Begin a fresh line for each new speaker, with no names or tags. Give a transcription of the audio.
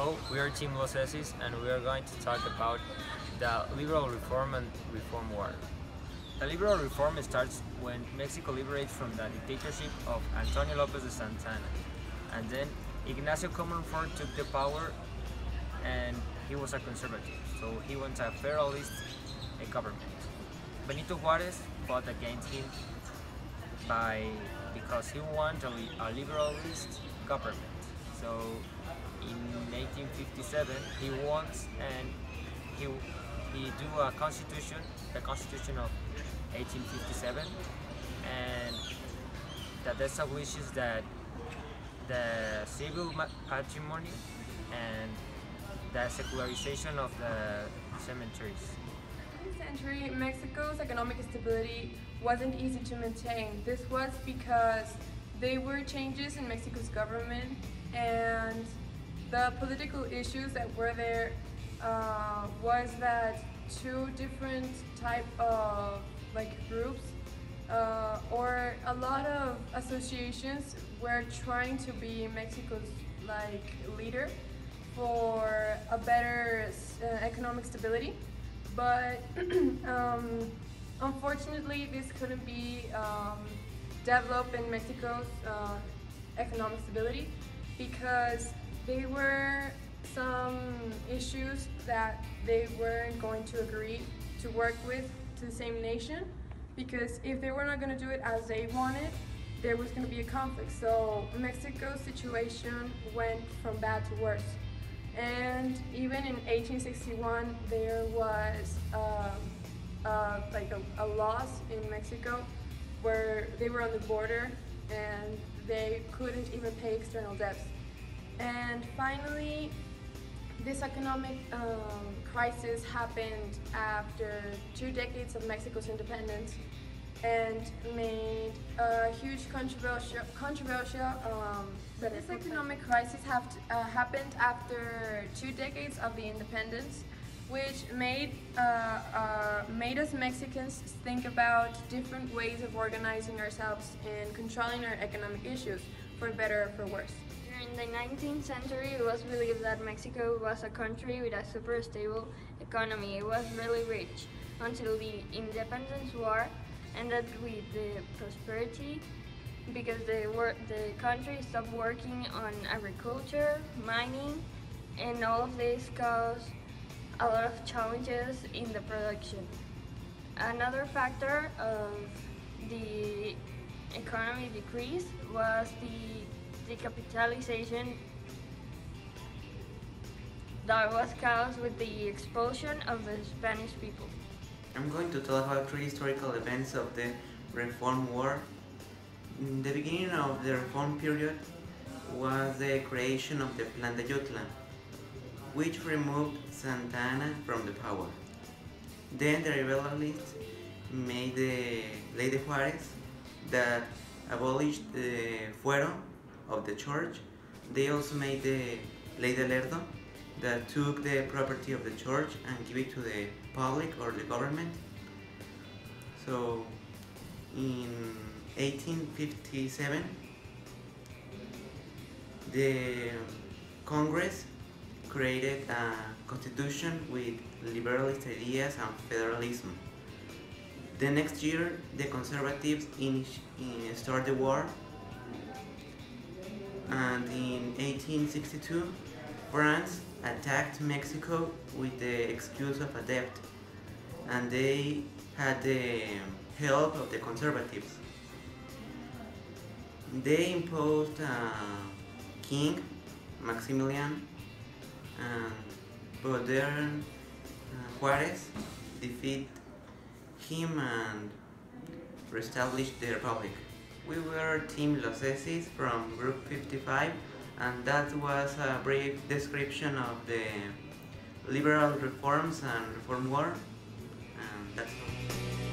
Hello, we are Team Los Cesis and we are going to talk about the liberal reform and reform war. The liberal reform starts when Mexico liberates from the dictatorship of Antonio Lopez de Santa Anna and then Ignacio Comonfort took the power and he was a conservative, so he wants a federalist government. Benito Juarez fought against him by because he wanted a, a liberalist government. So in 1857 he wants and he he do a constitution, the constitution of 1857, and that establishes that the civil patrimony and the secularization of the cemeteries.
In the century, Mexico's economic stability wasn't easy to maintain. This was because there were changes in Mexico's government and the political issues that were there uh, was that two different type of like groups uh, or a lot of associations were trying to be Mexico's like leader for a better uh, economic stability. But um, unfortunately this couldn't be um, developed in Mexico's uh, economic stability because there were some issues that they weren't going to agree to work with to the same nation because if they were not going to do it as they wanted, there was going to be a conflict. So Mexico's situation went from bad to worse. And even in 1861, there was um, uh, like a, a loss in Mexico where they were on the border and they couldn't even pay external debts. And finally, this economic um, crisis happened after two decades of Mexico's independence and made a huge controversial, controversial um, this economic crisis have to, uh, happened after two decades of the independence which made, uh, uh, made us Mexicans think about different ways of organizing ourselves and controlling our economic issues, for better or for worse.
During the 19th century, it was believed that Mexico was a country with a super stable economy. It was really rich until the independence war ended with the prosperity because the, the country stopped working on agriculture, mining, and all of this caused a lot of challenges in the production. Another factor of the economy decrease was the decapitalization that was caused with the expulsion of the Spanish people.
I'm going to tell about three historical events of the Reform War. In the beginning of the Reform period was the creation of the Plan de Ayutla, which removed Santa from the power. Then the rebellionists made the Ley de Juarez that abolished the fuero of the church. They also made the Ley de Lerdo that took the property of the church and give it to the public or the government. So in 1857 the Congress created a constitution with liberalist ideas and federalism. The next year, the conservatives in, in start the war, and in 1862, France attacked Mexico with the excuse of a debt, and they had the help of the conservatives. They imposed a king, Maximilian, and but uh, Juarez defeat him and reestablished the republic. We were Team Los Cesis from Group 55 and that was a brief description of the liberal reforms and reform war and that's all.